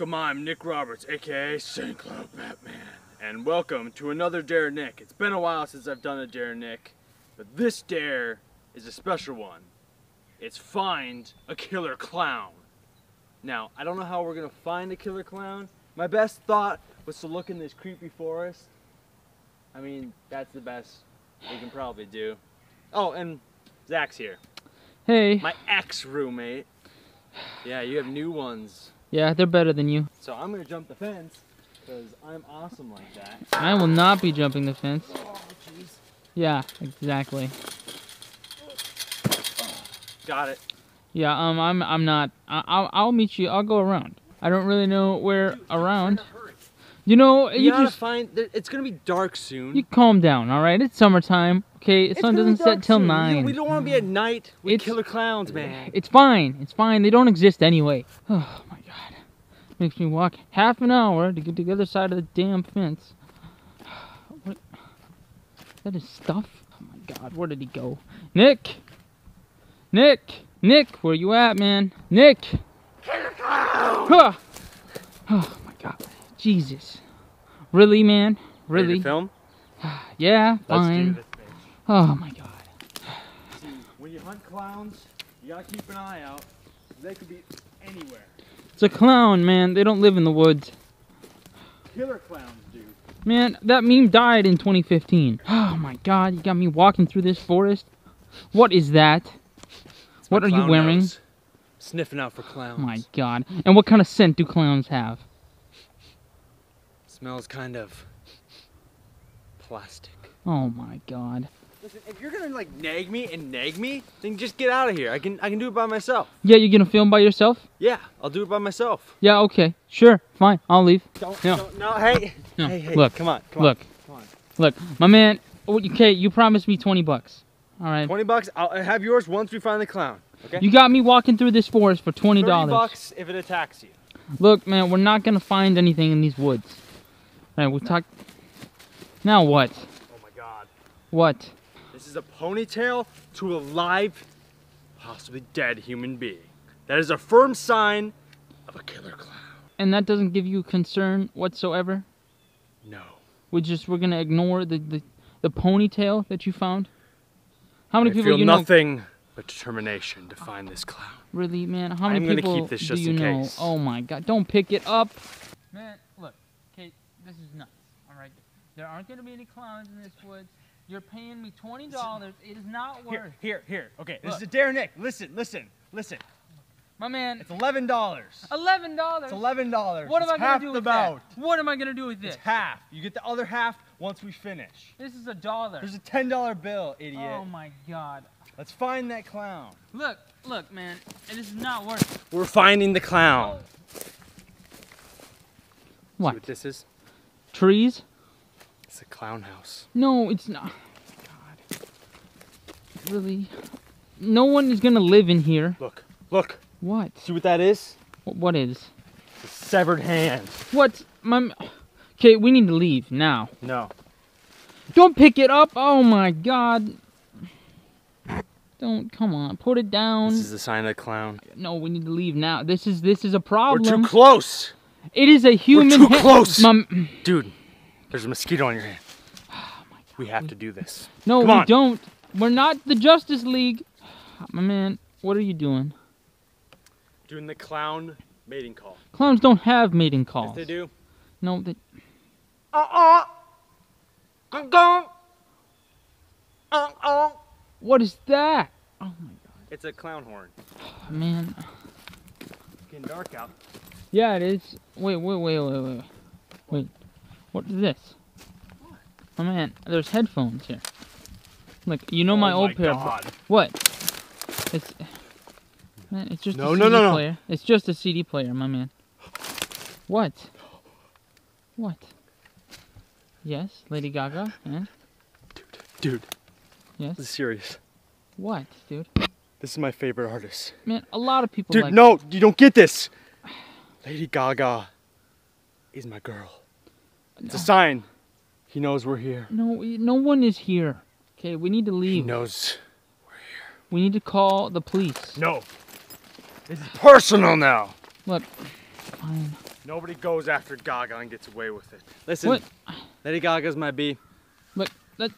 Welcome, I'm Nick Roberts, aka St. Cloud Batman. And welcome to another Dare Nick. It's been a while since I've done a Dare Nick, but this dare is a special one. It's find a killer clown. Now, I don't know how we're gonna find a killer clown. My best thought was to look in this creepy forest. I mean, that's the best we can probably do. Oh, and Zach's here. Hey. My ex-roommate. Yeah, you have new ones. Yeah, they're better than you. So I'm gonna jump the fence because I'm awesome like that. I will not be jumping the fence. Oh. Yeah, exactly. Got it. Yeah, um, I'm, I'm not. I, I'll, I'll meet you. I'll go around. I don't really know where Dude, around. I'm trying to hurry. You know, You, you gotta just find. It's gonna be dark soon. you calm down, all right? It's summertime. Okay, the It's sun doesn't set dark till soon. Nine. We don't want to be at night with It's- killer clowns, man. It's fine. It's fine. They don't exist anyway. Oh my god. Makes me walk half an hour to get to the other side of the damn fence. What? That is stuff? Oh my god, where did he go? Nick! Nick! Nick, where you at, man? Nick! Huh. Oh my god. Jesus. Really, man? Ready to Really? film? Yeah, Let's do fine. This, bitch. Oh my god. When you hunt clowns, you gotta keep an eye out. They could be anywhere. It's a clown, man. They don't live in the woods. Killer clowns, dude. Man, that meme died in 2015. Oh my god, you got me walking through this forest. What is that? It's What are you wearing? nose. Sniffing out for clowns. Oh my god. And what kind of scent do clowns have? Smells kind of plastic. Oh my god. Listen, if you're gonna like nag me and nag me, then just get out of here. I can I can do it by myself. Yeah, you're gonna film by yourself? Yeah, I'll do it by myself. Yeah, okay. Sure, fine. I'll leave. Don't, No. don't no, hey, No, hey, hey, look, come on, come Look, on, come on. look, my man. oh, Okay, you promised me 20 bucks. All right. Twenty bucks. I'll have yours once we find the clown. Okay. You got me walking through this forest for $20. Thirty bucks if it attacks you. Look, man, we're not gonna find anything in these woods. All right, we'll talk. Now what? Oh my god. What? This is a ponytail to a live, possibly dead human being. That is a firm sign of a killer clown. And that doesn't give you concern whatsoever? No. We're just we're gonna ignore the the, the ponytail that you found. How many I people feel you know? nothing but determination to find this clown. Really, man? How many I'm gonna people keep this do you in know? case. Oh my God! Don't pick it up. Man, look, Kate, this is nuts. All right, there aren't gonna be any clowns in this woods. You're paying me twenty dollars. It is not worth. Here, here, here. Okay, this is a dare Nick. Listen, listen, listen. My man, It's eleven dollars. eleven dollars. It's eleven dollars. What am I gonna half do with bout. that? What am I gonna do with this? It's half. You get the other half once we finish. This is a dollar. There's a ten dollar bill, idiot. Oh my God! Let's find that clown. Look, look, man, this is not worth. it. We're finding the clown. See What? what this is? Trees? A clown house. No, it's not. God. Really? No one is gonna live in here. Look, look. What? See what that is? What is? A severed hand. What? My. Okay, we need to leave now. No. Don't pick it up. Oh my God. Don't. Come on. Put it down. This is a sign of the clown. No, we need to leave now. This is this is a problem. We're too close. it is a human. We're too close. Mom- Dude, there's a mosquito on your hand. We have to do this. no, Come we on. don't. We're not the Justice League. My man, what are you doing? Doing the clown mating call. Clowns don't have mating calls. Yes, they do. No, they. Uh-uh. Uh-uh. Uh-uh. What is that? Oh my God. It's a clown horn. God, man. It's getting dark out. Yeah, it is. Wait, wait, wait, wait, wait. Wait. What is this? Oh man, there's headphones here. Look, you know my oh old my pair. of- God. What? It's man, it's just No, a no, CD no, no. player. It's just a CD player, my man. What? What? Yes, Lady Gaga. And Dude, yes. this is serious. What, dude? This is my favorite artist. Man, a lot of people Dude, like. no, you don't get this. Lady Gaga is my girl. It's a sign. He knows we're here. No, no one is here. Okay, we need to leave. He knows. we're here. We need to call the police. No. This is personal now. Look, fine. Nobody goes after Gaga and gets away with it. Listen, What? Lady Gaga's my bee. Look, that.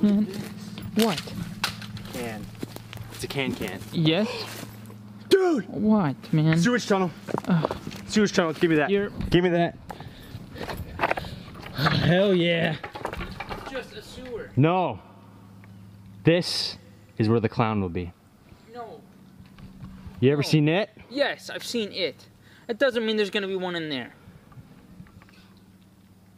Man, what? Can. It's a can can. Yes. Dude! What, man? Sewage tunnel. Ugh. Sewage tunnel. Give me that. Give me that. Hell yeah. Just a sewer. No. This is where the clown will be. No. You ever No. seen it? Yes, I've seen it. That doesn't mean there's gonna be one in there.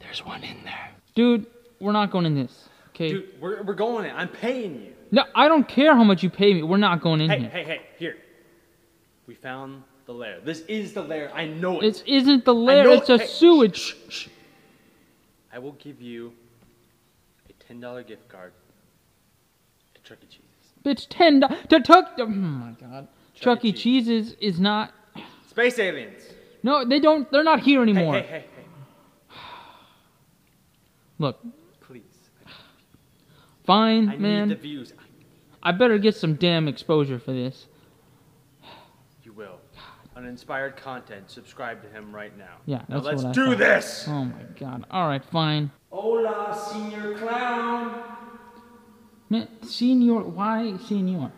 There's one in there. Dude, we're not going in this. Okay. Dude, we're, we're going in. I'm paying you. No, I don't care how much you pay me. We're not going in Hey, here. hey, hey, hey, here. We found the lair. This is the lair. I know it. It isn't the I lair. know- It's a hey, sewage. shh, shh. I will give you a ten dollar gift card to Chuck E. Cheese's. Bitch, ten to Tuck. Oh my god. Chuck Chuck E. Cheese's is not. Space aliens. No, they don't. They're not here anymore. hey, hey, hey. Look, Please. fine, I man. need the views. I better get some damn exposure for this. You will. Uninspired content. Subscribe to him right now. Yeah, Now that's let's what I do thought. this. Oh my god. All right, fine. Hola, senior clown. Man, senior. Why senior?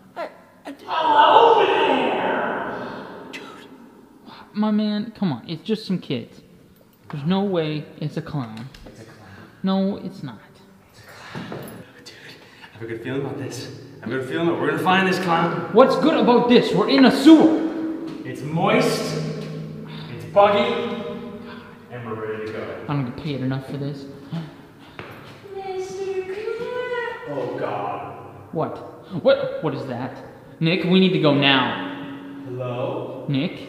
Hello there, dude. My man, come on. It's just some kids. There's no way it's a clown. It's a clown. No, it's not. It's a clown. Dude, I have a good feeling about this. I have a good feeling that we're gonna find this clown. What's good about this? We're in a sewer. It's moist, it's buggy, and we're ready to go. I don't get paid enough for this. Oh God. What? What? What is that? Nick, we need to go now. Hello? Nick?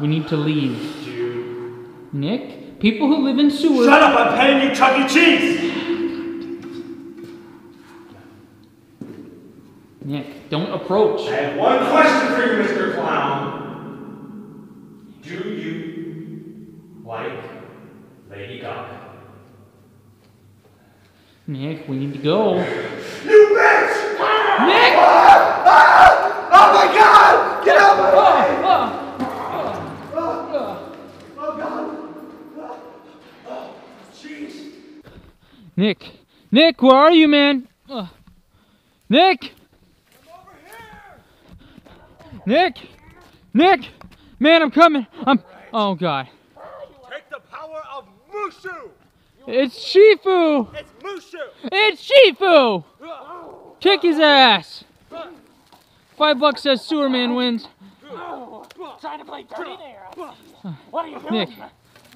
We need to leave. Dude. Nick? People who live in sewers. Shut up, I'm paying you Chuck E. Cheese! Nick, don't approach. I have one question for you, Mr. Clown. Do you like Lady Gaga? Nick, we need to go. You bitch! Nick! Ah! Ah! Oh my God! Get out of my ah! way! Oh, Oh God! Oh, jeez! Nick! Nick, where are you, man? Nick! Over here! Nick! Nick! Man, I'm coming. I'm. Oh God. Take the power of Mushu! It's Shifu! It's Mushu! It's Shifu! Kick his ass! Five bucks says Sewerman wins. Trying to play dirty there. What are you doing? Nick,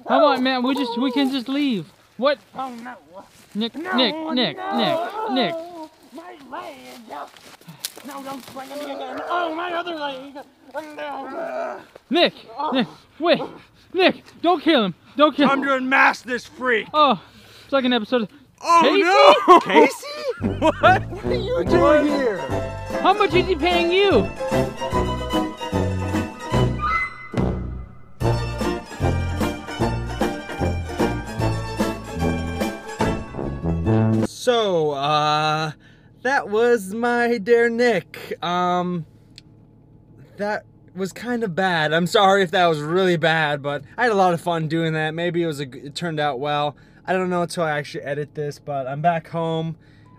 come on, man. We just we can just leave. What? Oh no. Nick, No, Nick, Nick, no. Nick, Nick. My leg. No, don't swing at me again. Oh, my other leg. No. Nick, Nick, wait, Nick, don't kill him. Don't kill him. Time him. to unmask this freak! Oh, second episode. Oh no! Casey? What? What are you doing here? How much is he paying you? So, uh, that was my Dare Nick. Um, that was kind of bad. I'm sorry if that was really bad, but I had a lot of fun doing that. Maybe it was a, it turned out well. I don't know until I actually edit this, but I'm back home.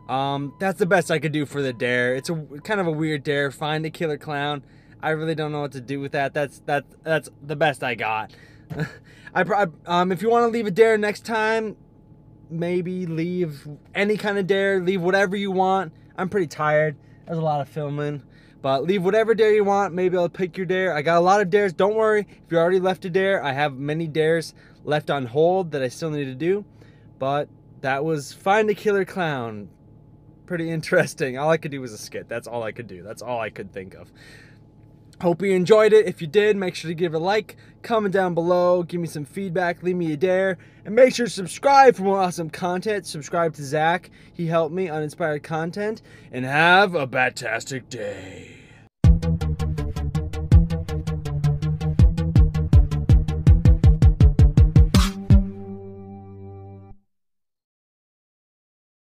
Um, that's the best I could do for the dare. It's a kind of a weird dare. Find a killer clown. I really don't know what to do with that. That's that that's the best I got. I um, if you want to leave a dare next time, maybe leave any kind of dare, leave whatever you want. I'm pretty tired. There's a lot of filming. But leave whatever dare you want. Maybe I'll pick your dare. I got a lot of dares. Don't worry. If you already left a dare, I have many dares left on hold that I still need to do. But that was Find a Killer Clown. Pretty interesting. All I could do was a skit. That's all I could do. That's all I could think of. Hope you enjoyed it. If you did, make sure to give it a like, comment down below, give me some feedback, leave me a dare, and make sure to subscribe for more awesome content. Subscribe to Zach. He helped me on Inspired Content. And have a batastic day.